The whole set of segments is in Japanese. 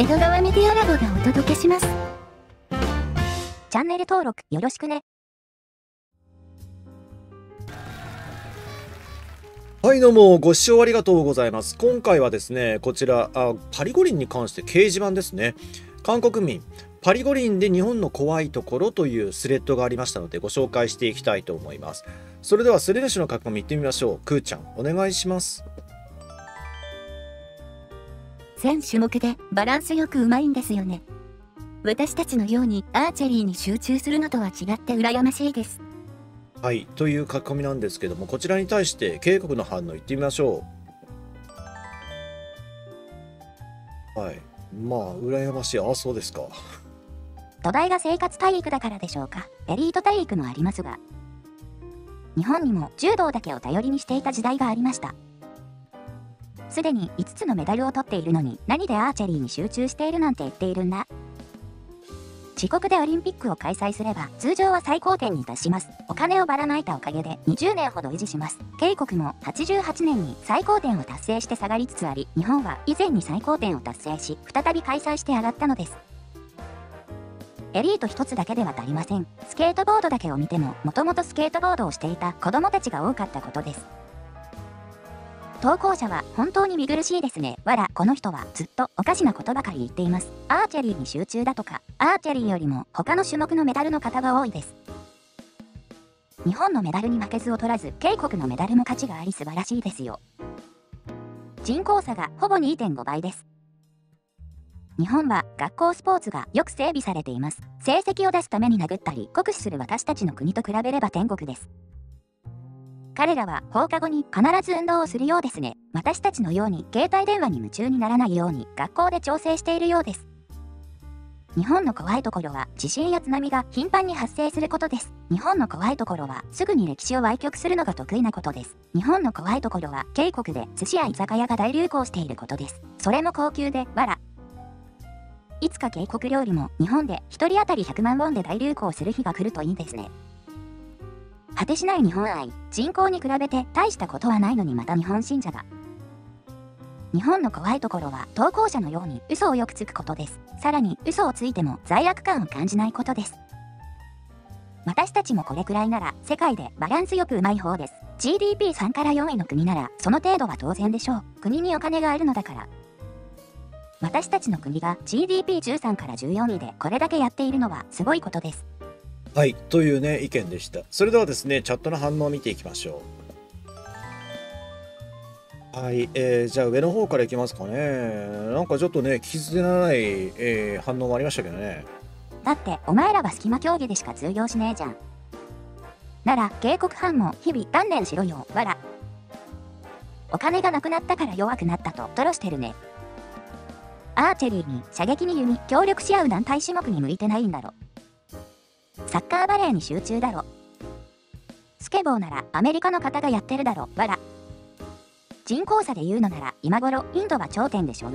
江戸川メディアラボがお届けします。チャンネル登録よろしくね。はいどうもご視聴ありがとうございます。今回はですねこちらあパリ五輪に関して掲示板ですね。韓国民パリ五輪で日本の怖いところというスレッドがありましたのでご紹介していきたいと思います。それではスレ主の格好見てみましょう。くーちゃんお願いします。全種目でバランスよくうまいんですよね。私たちのようにアーチェリーに集中するのとは違って羨ましいです。はいという書き込みなんですけどもこちらに対して警告の反応いってみましょうはいまあ羨ましいあそうですか土台が生活体育だからでしょうか。エリート体育もありますが。日本にも柔道だけを頼りにしていた時代がありました。すでに5つのメダルを取っているのに何でアーチェリーに集中しているなんて言っているんだ。自国でオリンピックを開催すれば通常は最高点に達します。お金をばらまいたおかげで20年ほど維持します。警告も88年に最高点を達成して下がりつつあり、日本は以前に最高点を達成し、再び開催して上がったのです。エリート一つだけでは足りません。スケートボードだけを見ても、もともとスケートボードをしていた子供たちが多かったことです。投稿者は本当に見苦しいですね。わら、この人はずっとおかしなことばかり言っています。アーチェリーに集中だとか、アーチェリーよりも他の種目のメダルの方が多いです。日本のメダルに負けず劣らず、警国のメダルも価値があり素晴らしいですよ。人口差がほぼ2.5倍です。日本は学校スポーツがよく整備されています。成績を出すために殴ったり酷使する私たちの国と比べれば天国です。彼らは放課後に必ず運動をするようですね。私たちのように携帯電話に夢中にならないように学校で調整しているようです。日本の怖いところは地震や津波が頻繁に発生することです。日本の怖いところはすぐに歴史を歪曲するのが得意なことです。日本の怖いところは渓谷で寿司や居酒屋が大流行していることです。それも高級で、わら。いつか渓谷料理も日本で1人当たり100万ウォンで大流行する日が来るといいですね。果てしない日本愛、人口に比べて大したことはないのにまた日本信者が。日本の怖いところは投稿者のように嘘をよくつくことです。さらに嘘をついても罪悪感を感じないことです。私たちもこれくらいなら世界でバランスよくうまい方です。GDP3 から4位の国ならその程度は当然でしょう。国にお金があるのだから。私たちの国が GDP13 から14位でこれだけやっているのはすごいことです。はいというね意見でしたそれではですねチャットの反応を見ていきましょうはい、えー、じゃあ上の方からいきますかねなんかちょっとね聞き捨てならない、えー、反応もありましたけどねだってお前らは隙間競技でしか通用しねえじゃん。なら警告犯も日々鍛錬しろよ、わら。お金がなくなったから弱くなったと吐露してるね。アーチェリーに射撃に弓協力し合う団体種目に向いてないんだろ。サッカーバレーに集中だろ。スケボーならアメリカの方がやってるだろ、わら。人口差で言うのなら今頃インドは頂点でしょ。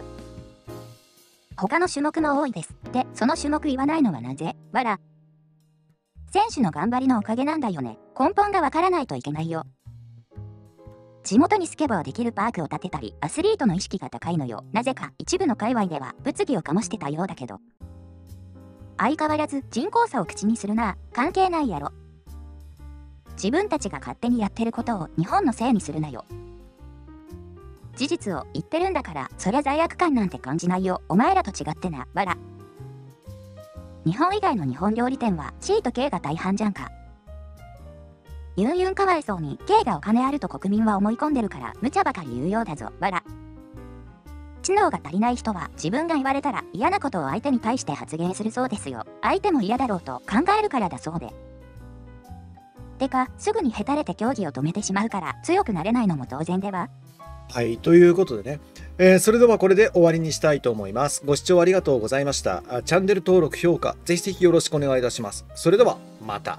他の種目も多いです。で、その種目言わないのはなぜ？わら。選手の頑張りのおかげなんだよね。根本がわからないといけないよ。地元にスケボーできるパークを建てたり、アスリートの意識が高いのよ。なぜか一部の界隈では物議を醸してたようだけど。相変わらず人口差を口にするな。関係ないやろ。自分たちが勝手にやってることを日本のせいにするなよ。事実を言ってるんだから、そりゃ罪悪感なんて感じないよ。お前らと違ってな、わら。日本以外の日本料理店は C と K が大半じゃんか。ユンユンかわいそうに K がお金あると国民は思い込んでるから無茶ばかり言うようだぞ、わら。知能が足りない人は自分が言われたら嫌なことを相手に対して発言するそうですよ。相手も嫌だろうと考えるからだそうで。てか、すぐにへたれて競技を止めてしまうから強くなれないのも当然でははい、ということでね、えーそれではこれで終わりにしたいと思います。ご視聴ありがとうございました。チャンネル登録、評価、ぜひぜひよろしくお願いいたします。それでは、また。